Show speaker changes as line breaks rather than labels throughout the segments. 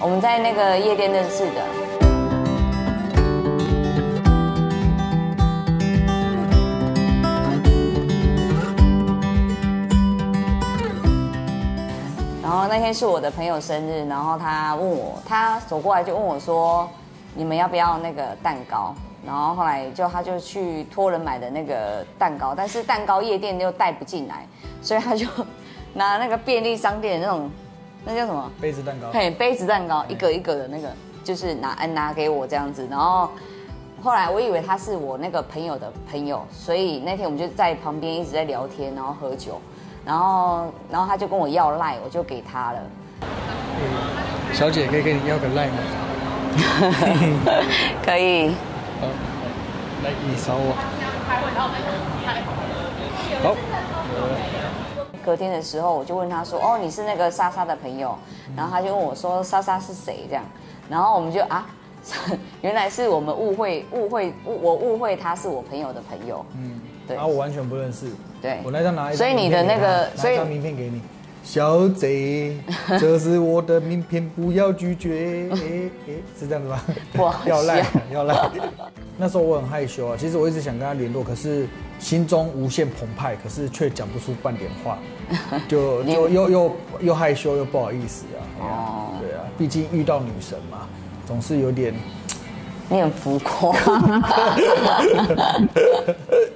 我们在那个夜店认识的。然后那天是我的朋友生日，然后他问我，他走过来就问我说：“你们要不要那个蛋糕？”然后后来就他就去托人买的那个蛋糕，但是蛋糕夜店又带不进来，所以他就拿那个便利商店的那种，那叫什么？
杯子蛋糕，
嘿，杯子蛋糕一个一个的那个，就是拿拿给我这样子，然后后来我以为他是我那个朋友的朋友，所以那天我们就在旁边一直在聊天，然后喝酒，然后然后他就跟我要赖，我就给他了。
小姐可以跟你要个赖吗？
可以，
好，来你扫我。好，
隔天的时候我就问他说：“哦，你是那个莎莎的朋友？”然后他就问我说：“莎莎是谁？”这样，然后我们就啊，原来是我们误会误会误我误会他是我朋友的朋友。
嗯，
对
然后我完全不认识。
对
我那张拿一张
所以你的那个所以
名片给你。小姐，这是我的名片，不要拒绝。哎哎，是这样子吗？
不好
要赖要赖。那时候我很害羞啊，其实我一直想跟他联络，可是心中无限澎湃，可是却讲不出半点话，就就又又又害羞又不好意思啊。
哦
对啊，毕竟遇到女神嘛，总是有点。
你很浮夸。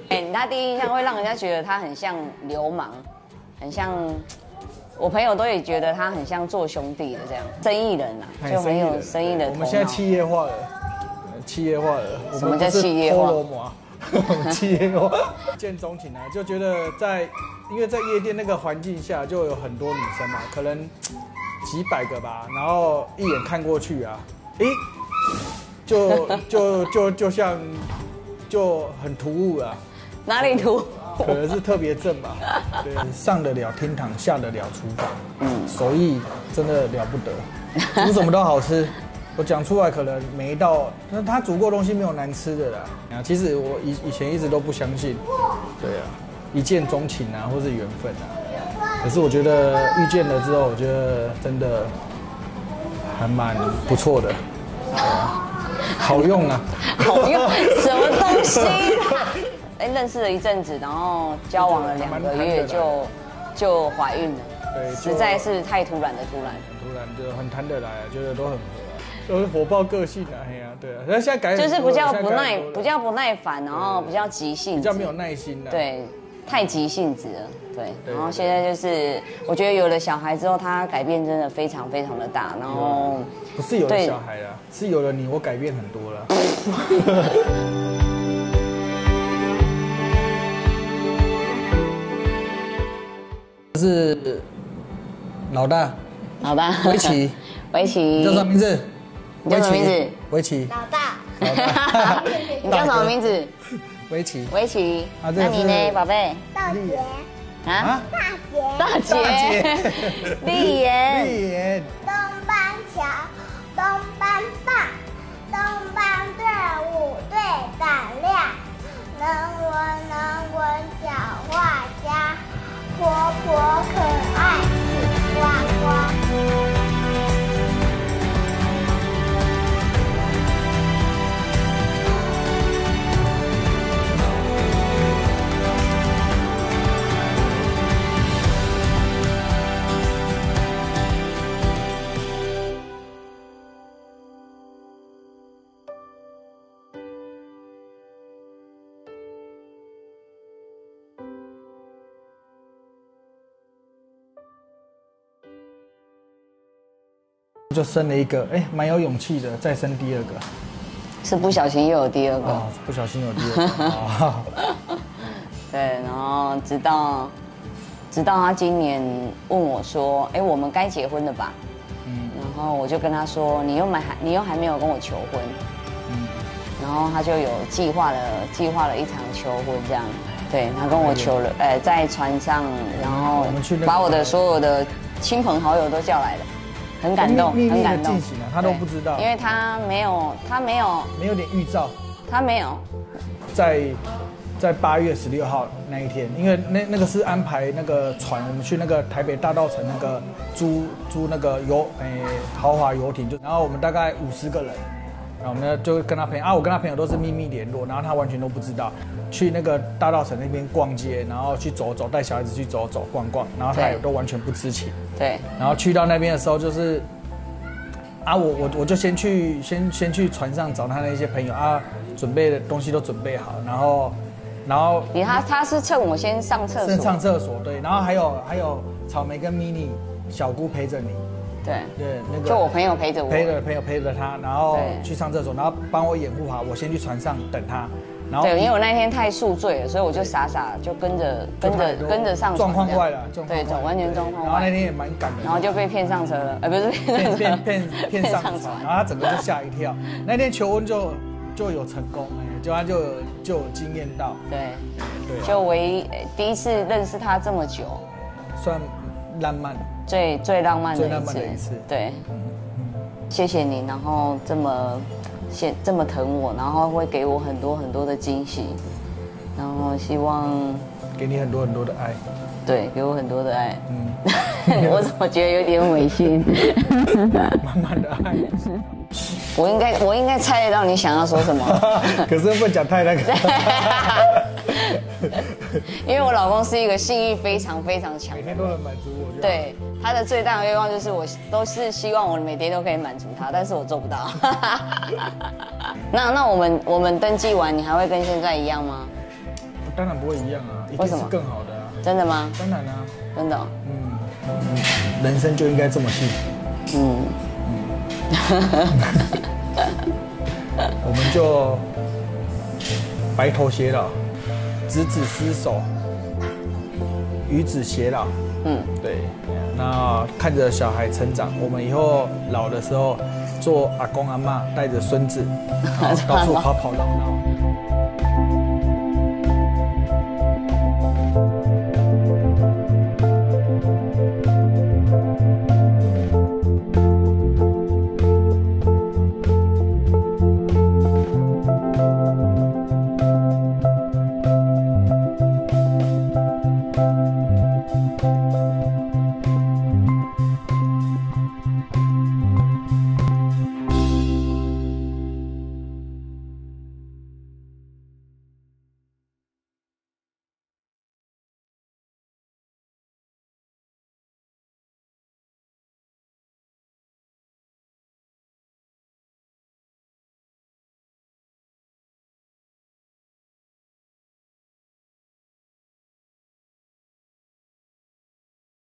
哎，他第一印象会让人家觉得他很像流氓，很像我朋友都也觉得他很像做兄弟的这样，生意人啊，就很有生意人
我们现在。企业化了，呃企业化了。我
什么叫企业化
企业化，见钟情啊，就觉得在，因为在夜店那个环境下，就有很多女生嘛，可能几百个吧，然后一眼看过去啊，诶，就就就就像就很突兀啊，
哪里图？
可能是特别正吧，对，上得了厅堂，下得了厨房，嗯，手艺真的了不得，煮什么都好吃。我讲出来可能每一道，那他煮过东西没有难吃的啦。啊，其实我以以前一直都不相信，对啊，一见钟情啊，或是缘分啊。可是我觉得遇见了之后，我觉得真的还蛮不错的，好用啊。
好用什么东西啦？哎，认识了一阵子，然后交往了两个月就就怀孕了，
对就
实在是太突然的突然。
很突然就很谈得来啊，觉得都很合啊，都是火爆个性啊，哎呀，对啊，那现在改
就是比较不耐比较不耐烦，然后比较急性子，
比较没有耐心的，，
对，太急性子了，对。然后现在就是，我觉得有了小孩之后，他改变真的非常非常的大，然后
不是有了小孩啊，是有了你，我改变很多了。是老大
老大。
围棋，
围棋，
你叫什么名字？
你叫什么名字？
围棋，
老大，
老大
你叫什么名字？
围棋
围棋。那你呢，宝贝？
大姐，
啊？
啊，
大姐，
大姐。丽妍。
丽妍，
东班桥，东班棒，东班队伍最胆量，能文能文小画家，活泼可爱。
就生了一个，哎，蛮有勇气的，再生第二个。
是不小心又有第二个。
哦，不小心有第二个。哦
对，然后直到直到他今年问我说：“哎，我们该结婚了吧？”
嗯
然后我就跟他说：“你又没还你又还没有跟我求婚。”
嗯，
然后他就有计划了计划了一场求婚，这样。对他跟我求了，哎，在船上，然后把我的所有的亲朋好友都叫来了，很感动，
秘密的
很感动。
进行啊他都不知道。
因为他没有，他没有，
没有点预兆，
他没有，
在在八月十六号那一天，因为那那个是安排那个船，我们去那个台北大道城那个租租那个游诶、豪华游艇，就然后我们大概五十个人，然后我们呢就跟他朋友啊，我跟他朋友都是秘密联络，然后他完全都不知道，去那个大道城那边逛街，然后去走走，带小孩子去走走逛逛，然后他也都完全不知情。
对，
然后去到那边的时候，就是啊，我我我就先去先先去船上找他那些朋友啊，准备的东西都准备好，然后然后
你他他是趁我先上厕
先上，厕所，对，然后还有还有草莓跟 mini 小姑陪着你，
对，
对，那个
就我朋友陪着我，
陪着朋友陪着他，然后去上厕所，然后帮我掩护好，我先去船上等他，然后
对，因为我那天太宿醉了，所以我就傻傻就跟着跟着跟着上船
状况
这样。
外了，
对，完全状况外，
然后那天也蛮赶的，
然后就被骗上车了，呃，不是
骗骗 骗骗上船，然后他整个就吓一跳。那天求婚就就有成功，哎，就他就有就有惊艳到，
对，
对，
就唯一呃第一次认识他这么久，
算浪漫。
最最浪漫的一次，对，谢谢你，然后这么现这么疼我，然后会给我很多很多的惊喜，然后希望
给你很多很多的爱，
对给我很多的爱，
嗯，
我怎么觉得有点违心？
满满的爱。
我应该我应该猜得到你想要说什么，
可是不讲太那个。
因为我老公是一个性欲非常非常强
每天都能满足我。
对，他的最大的愿望就是我都是希望我每天都可以满足他，但是我做不到。那那我们我们登记完，你还会跟现在一样吗？
当然不会一样啊，一定是
为什么
更好的啊。
真的吗？
当然啊，
真的哦、
嗯，嗯人生就应该这么幸福。
嗯，
我们就白头偕老，执子之手，与子偕老。
嗯，
对，那看着小孩成长，我们以后老的时候，做阿公阿妈带着孙子，到处跑跑闹闹。